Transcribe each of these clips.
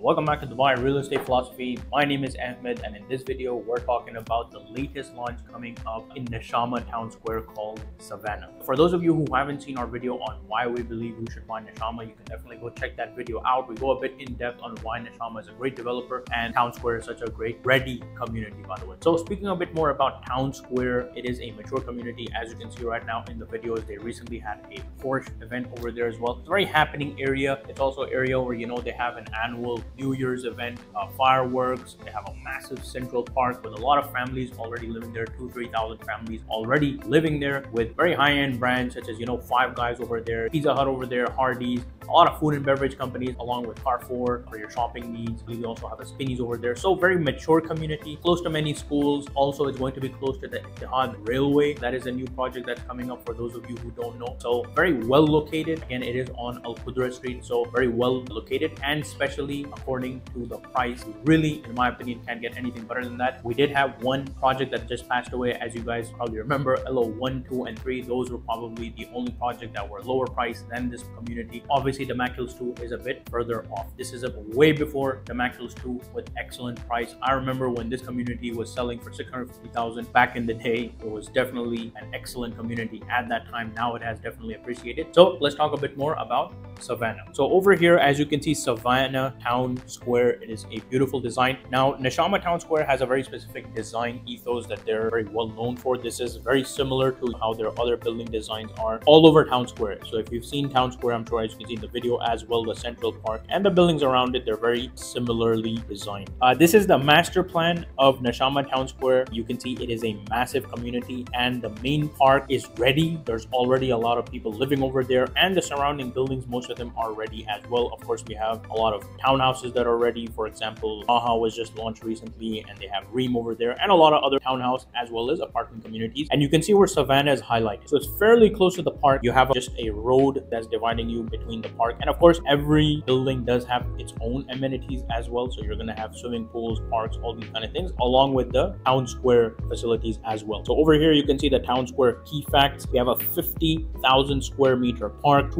Welcome back to Dubai Real Estate Philosophy. My name is Ahmed, and in this video, we're talking about the latest launch coming up in Nshama Town Square called Savannah. For those of you who haven't seen our video on why we believe you should buy Nshama, you can definitely go check that video out. We go a bit in depth on why Nshama is a great developer and Town Square is such a great ready community, by the way. So, speaking a bit more about Town Square, it is a mature community. As you can see right now in the videos, they recently had a Porsche event over there as well. It's a very happening area. It's also an area where you know they have an annual New Year's event, uh, fireworks. They have a massive central park with a lot of families already living there, two, 3,000 families already living there with very high end brands such as, you know, Five Guys over there, Pizza Hut over there, Hardee's, a lot of food and beverage companies along with Carrefour for your shopping needs. We also have a Spinneys over there. So very mature community, close to many schools. Also, it's going to be close to the Etihad Railway. That is a new project that's coming up for those of you who don't know. So very well located. Again, it is on Al Qudra Street. So very well located and especially according to the price. Really, in my opinion, can't get anything better than that. We did have one project that just passed away. As you guys probably remember, LO1, 2, and 3. Those were probably the only project that were lower priced than this community. Obviously, obviously the Hills 2 is a bit further off. This is a way before the Hills 2 with excellent price. I remember when this community was selling for 650,000 back in the day. It was definitely an excellent community at that time. Now it has definitely appreciated. So let's talk a bit more about Savannah. So over here, as you can see, Savannah Town Square, it is a beautiful design. Now, Nshama Town Square has a very specific design ethos that they're very well known for. This is very similar to how their other building designs are all over Town Square. So if you've seen Town Square, I'm sure as you can see in the video as well the central park and the buildings around it they're very similarly designed uh, this is the master plan of nshama town square you can see it is a massive community and the main park is ready there's already a lot of people living over there and the surrounding buildings most of them are ready as well. Of course we have a lot of townhouses that are ready. For example Maha was just launched recently and they have Reem over there and a lot of other townhouse as well as apartment communities. And you can see where Savannah is highlighted. So it's fairly close to the park. You have just a road that's dividing you between the park. And of course every building does have its own amenities as well. So you're going to have swimming pools parks all these kind of things along with the town square facilities as well. So over here you can see the town square key facts. We have a 50,000 square meter park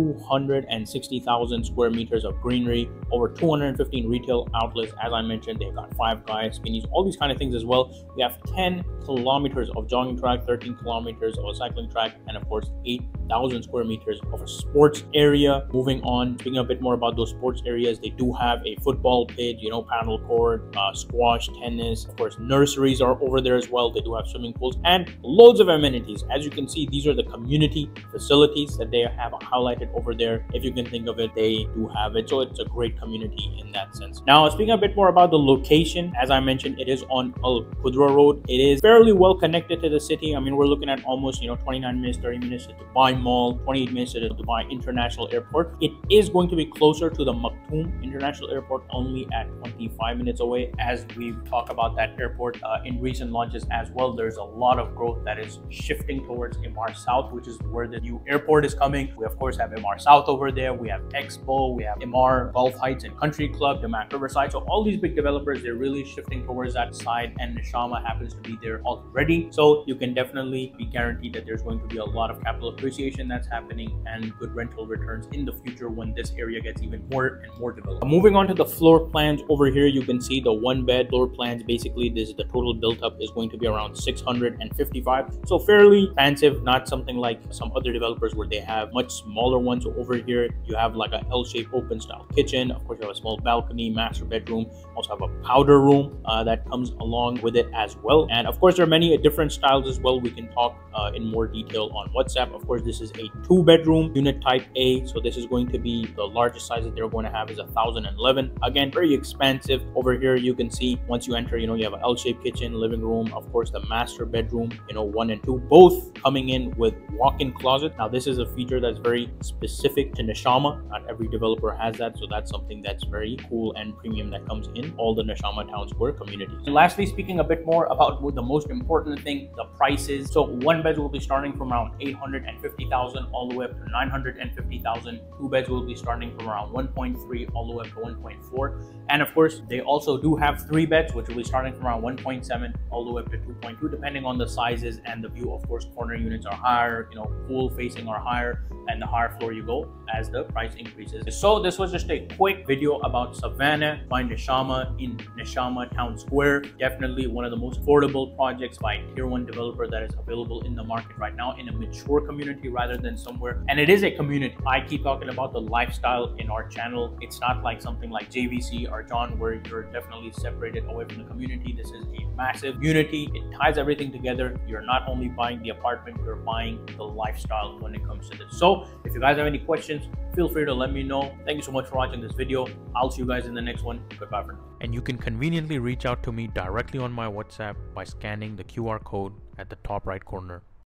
260,000 square meters of greenery over 215 retail outlets as i mentioned they've got five guys spinneys all these kind of things as well. We have 10 kilometers of jogging track 13 kilometers of a cycling track and of course 8,000 square meters of a sports area. Moving on speaking a bit more about those sports areas they do have a football pitch you know paddle court uh, squash tennis of course nurseries are over there as well. They do have swimming pools and loads of amenities. As you can see these are the community facilities that they have highlighted over there. If you can think of it they do have it so it's a great community in that sense now speaking a bit more about the location as i mentioned it is on al qudra road it is fairly well connected to the city i mean we're looking at almost you know 29 minutes 30 minutes to dubai mall 28 minutes to dubai international airport it is going to be closer to the Maktoum International Airport, only at 25 minutes away. As we talk about that airport uh, in recent launches as well, there's a lot of growth that is shifting towards Emaar South, which is where the new airport is coming. We of course have Emaar South over there. We have Expo, we have Emaar Gulf Heights and Country Club, Damac Riverside. So all these big developers, they're really shifting towards that side, and Nshama happens to be there already. So you can definitely be guaranteed that there's going to be a lot of capital appreciation that's happening and good rental returns in the future when this area gets even more and more developed. Moving on to the floor plans over here, you can see the one bed floor plans. Basically, this is the total built up is going to be around 655. So fairly expensive, not something like some other developers where they have much smaller ones. Over here, you have like a L-shaped open style kitchen. Of course, you have a small balcony, master bedroom. Also have a powder room uh, that comes along with it as well. And of course, there are many different styles as well. We can talk uh, in more detail on WhatsApp. Of course, this is a two bedroom unit type A. So this is going to be the largest size that they're going to have is a 1011 again very expensive over here you can see once you enter you know you have an l-shaped kitchen living room of course the master bedroom you know one and two both coming in with walk-in closet now this is a feature that's very specific to nshama not every developer has that so that's something that's very cool and premium that comes in all the nshama town square communities. And lastly speaking a bit more about the most important thing the prices. So one beds will be starting from around 850000 all the way up to 950000 two beds will be starting from around 1.3 all the way up to 1.4. And of course, they also do have three beds, which will be starting from around 1.7 all the way up to 2.2, depending on the sizes and the view. Of course, corner units are higher, you know, pool facing are higher, and the higher floor you go as the price increases. So this was just a quick video about Savannah by Nshama in Nshama Town Square. Definitely one of the most affordable projects by a tier one developer that is available in the market right now in a mature community rather than somewhere. And it is a community. I keep talking about the lifestyle in our channel. It's not like something like JVC or John where you're definitely separated away from the community. This is a massive unity. It ties everything together. You're not only buying the apartment, you're buying the lifestyle when it comes to this. So if you guys have any questions, feel free to let me know. Thank you so much for watching this video. I'll see you guys in the next one. Goodbye for now. And you can conveniently reach out to me directly on my WhatsApp by scanning the QR code at the top right corner